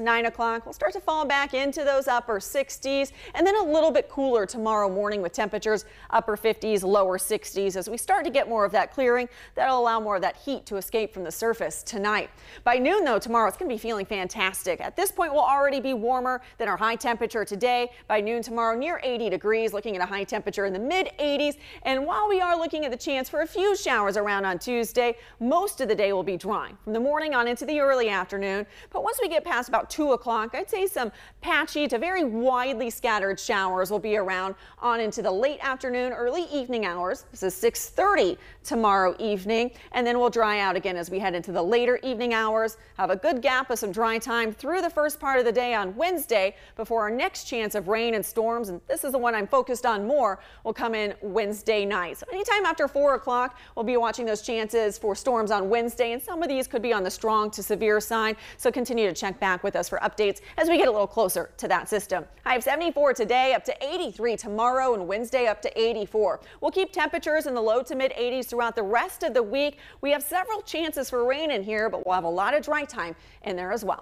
9 o'clock, we'll start to fall back into those upper 60s and then a little bit cooler tomorrow morning with temperatures upper 50s, lower 60s as we start to get more of that clearing. That'll allow more of that heat to escape from the surface tonight. By noon, though, tomorrow it's going to be feeling fantastic. At this point, we'll already be warmer than our high temperature today. By noon tomorrow, near 80 degrees, looking at a high temperature in the mid 80s. And while we are looking at the chance for a few showers around on Tuesday, most of the day will be dry from the morning on into the early afternoon. But once we get past about 2 o'clock, I'd say some patchy to very widely scattered showers will be around on into the late afternoon, early evening hours. This is 630 tomorrow evening, and then we'll dry out again as we head into the later evening hours. Have a good gap of some dry time through the first part of the day on Wednesday before our next chance of rain and storms, and this is the one I'm focused on more, will come in Wednesday night. So anytime after 4 o'clock, we'll be watching those chances for storms on Wednesday, and some of these could be on the strong to severe side. So continue to check back with us for updates as we get a little closer to that system. High of 74 today, up to 83 tomorrow, and Wednesday up to 84. We'll keep temperatures in the low to mid 80s throughout the rest of the week. We have several chances for rain in here, but we'll have a lot of dry time in there as well.